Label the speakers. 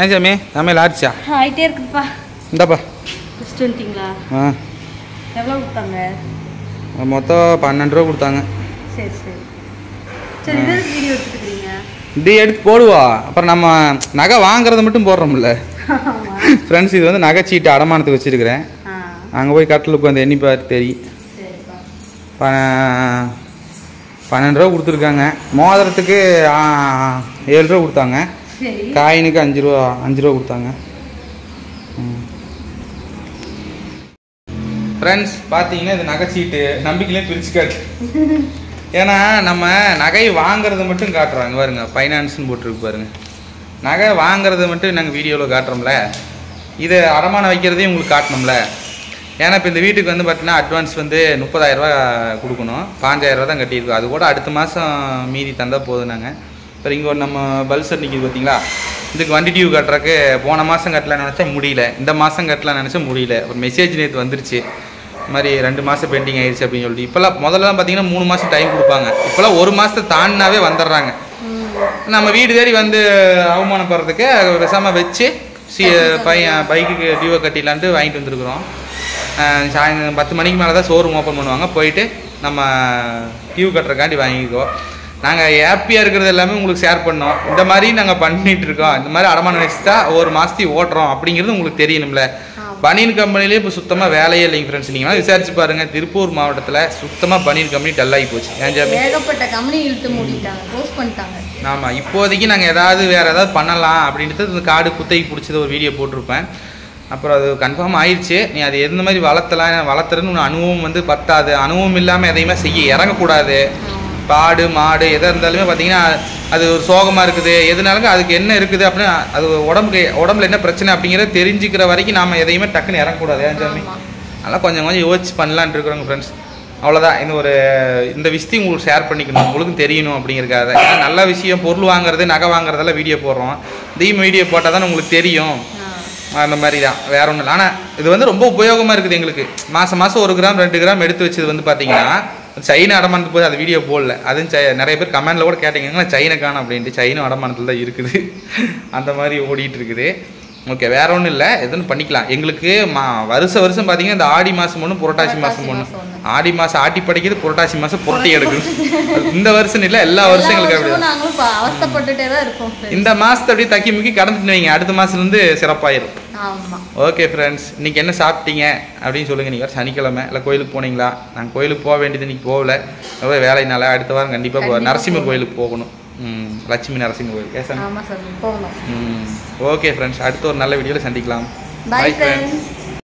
Speaker 1: ஏன் சாமி? சமையல் ஆச்சா
Speaker 2: ஆயிட்டே இருக்குப்பா
Speaker 1: இந்தாப்பா.
Speaker 2: ஃபஸ்ட் வந்துட்டிங்களா?
Speaker 1: ஆ.
Speaker 2: எவ்வளோ கொடுத்தாங்க?
Speaker 1: மொத்தம் பன்னெண்டு ரூபா கொடுத்தாங்க.
Speaker 2: சரி சரி. சரி இது வீடியோ எடுத்துக்கிறீங்க
Speaker 1: இது எடுத்து போடுவா. அப்புறம் நம்ம நகை வாங்குறத மட்டும் போடுறோம்ல. ஃப்ரெண்ட்ஸ் இது வந்து நகைச்சீட்டு அடமானத்துக்கு வச்சுருக்கிறேன். அங்கே போய் கட்டில் உட்காந்து எண்ணி பார்த்து தெரியும் பன்னெண்டு ரூபா கொடுத்துருக்காங்க. மோதிரத்துக்கு ஏழு ரூபா கொடுத்தாங்க. காயினுக்கு அஞ்சு ரூபா அஞ்சு ரூபா கொடுத்தாங்க. ஃப்ரெண்ட்ஸ் பார்த்தீங்கன்னா இது நகைச்சீட்டு நம்பிக்கையிலே பிரித்து காட்டு ஏன்னா நம்ம நகை வாங்குறது மட்டும் காட்டுறோம். பாருங்க ஃபைனான்ஸ்னு போட்டிருக்கு பாருங்க. நகை வாங்குறது மட்டும் நாங்கள் வீடியோவில் காட்டுறோம்ல. இது அடமானம் வைக்கிறதையும் உங்களுக்கு காட்டணும்ல. ஏன்னா இப்போ இந்த வீட்டுக்கு வந்து பார்த்தீங்கன்னா அட்வான்ஸ் வந்து முப்பதாயிரரூபா கொடுக்கணும். பாஞ்சாயிரரூபா தான் கட்டியிருக்கோம். அது கூட அடுத்த மாதம் மீதி தந்தால் போதும் நாங்கள் இப்போ இங்கே ஒரு நம்ம பல்சர் நிற்கிது பார்த்தீங்களா இதுக்கு வண்டி டியூ கட்டுறக்கு போன மாதம் கட்டலாம்னு நினச்சா முடியல. இந்த மாதம் கட்டலாம்னு நினச்சா முடியல. ஒரு மெசேஜ் நேற்று வந்துருச்சு. இந்த மாதிரி ரெண்டு மாதம் பெண்டிங் ஆயிடுச்சு அப்படின்னு சொல்லிட்டு. இப்போல்லாம் முதல்லலாம் பார்த்தீங்கன்னா மூணு மாதம் டைம் கொடுப்பாங்க. இப்போல்லாம் ஒரு மாதத்தை தாண்டினாவே வந்துடுறாங்க. நம்ம வீடு தேடி வந்து அவமானப்படுறதுக்கு பேசாமல் வச்சு சி பையன் பைக்குக்கு டியூவை கட்டிடலான்ட்டு வாங்கிட்டு வந்திருக்கிறோம். சாயந்தரம் பத்து மணிக்கு மேலே தான் ஷோரூம் ஓப்பன் பண்ணுவாங்க. போயிட்டு நம்ம டியூ கட்டுறக்காண்டி வாங்கிக்கோ நாங்கள் ஹாப்பியாக இருக்கிறது எல்லாமே உங்களுக்கு ஷேர் பண்ணோம். இந்த மாதிரி நாங்கள் பண்ணிட்டு இருக்கோம். இந்த மாதிரி அடமானம் வச்சு தான் ஒரு மாதத்தையும் ஓட்டுறோம் அப்படிங்கிறது உங்களுக்கு தெரியணும்ல. பனியன் கம்பெனிலே இப்போ சுத்தமாக வேலையே இல்லைங்க ஃப்ரெண்ட்ஸ் நீங்கள் விசாரிச்சு பாருங்கள் திருப்பூர் மாவட்டத்தில் சுத்தமாக பனியன் கம்பெனி டல்லாகி போச்சு.
Speaker 2: ஏகப்பட்ட கம்பெனி இழுத்து மூடிட்டாங்க. க்ளோஸ் பண்ணிட்டாங்க.
Speaker 1: ஆமாம் இப்போதைக்கு நாங்கள் ஏதாவது வேறு ஏதாவது பண்ணலாம் அப்படின்ட்டு இந்த காடு குத்தகை பிடிச்சது ஒரு வீடியோ போட்டிருப்பேன். அப்புறம் அது கன்ஃபார்ம் ஆயிடுச்சு நீ அது எந்த மாதிரி வளர்த்தலாம்? வளர்த்துறன்னு அனுபவம் வந்து பத்தாது. அனுபவம் இல்லாமல் எதையுமே செய்ய இறங்கக்கூடாது. பாடு மாடு எதாக இருந்தாலுமே பார்த்தீங்கன்னா அது ஒரு சோகமாக இருக்குது. எதுனாலும் அதுக்கு என்ன இருக்குது அப்படின்னு அது உடம்புக்கு உடம்புல என்ன பிரச்சனை அப்படிங்கிறத தெரிஞ்சுக்கிற வரைக்கும் நாம் எதையுமே டக்குன்னு இறங்கக்கூடாது ஏன் சாமி. அதெல்லாம் கொஞ்சம் கொஞ்சம் யோசிச்சு பண்ணலான்ட்டு இருக்கிறோங்க ஃப்ரெண்ட்ஸ் அவ்வளோதான் இந்த ஒரு இந்த விஷயத்தையும் உங்களுக்கு ஷேர் பண்ணிக்கணும். உங்களுக்கும் தெரியணும் அப்படிங்கிறக்காக ஏன்னா நல்ல விஷயம் பொருள் வாங்குறது நகை வாங்குறதெல்லாம் வீடியோ போடுறோம். இதையும் வீடியோ போட்டால் தானே உங்களுக்கு தெரியும். அந்த மாதிரி தான் வேற ஒன்றும் இல்லை. ஆனால் இது வந்து ரொம்ப உபயோகமாக இருக்குது எங்களுக்கு. மாதம் மாதம் ஒரு கிராம் ரெண்டு கிராம் எடுத்து வச்சது வந்து பார்த்தீங்கன்னா சைனா அடமானத்து போது அது வீடியோ போடல. அதுவும் நிறைய பேர் கமெண்ட்ல கூட கேட்டீங்கன்னா சைனை காணும் அப்படின்ட்டு. சைனா அடமானத்தில் தான் இருக்குது. அந்த மாதிரி ஓடிட்டு இருக்குது. ஓகே வேற ஒன்றும் இல்லை. எதுவும் பண்ணிக்கலாம். எங்களுக்கு மா வருஷம் வருஷம் பார்த்தீங்கன்னா இந்த ஆடி மாதம் ஒன்று புரட்டாசி மாதம் ஒன்று. ஆடி மாதம் ஆட்டி படைக்குது புரட்டாசி மாதம் புரட்டி எடுக்குது இந்த வருஷம் இல்லை எல்லா வருஷம் எங்களுக்கு அப்படி. இந்த மாதத்தை அப்படியே தக்கி முக்கி கடந்துட்டு வைங்க. அடுத்த மாதத்துலேருந்து சிறப்பாயிரும். ஓகே ஃப்ரெண்ட்ஸ் இன்னைக்கு என்ன சாப்பிட்டீங்க? அப்படின்னு சொல்லுங்கள் நீங்கள் சனிக்கிழமை. இல்லை கோயிலுக்கு போனீங்களா? நாங்கள் கோயிலுக்கு போக வேண்டியது இன்னைக்கு போகல. ரொம்ப வேலைனால அடுத்த வாரம் கண்டிப்பாக போ
Speaker 2: கண்டிப்பா
Speaker 1: நரசிம்மர். கோயிலுக்கு போகணும். ம் லட்சுமி நரசிம்மர் கோயில். கேசன்
Speaker 2: ஆமா சார். போகணும்.
Speaker 1: ம் ஓகே ஃப்ரெண்ட்ஸ் அடுத்த ஒரு நல்ல வீடியோவில் சந்திக்கலாம். Friends.
Speaker 2: friends.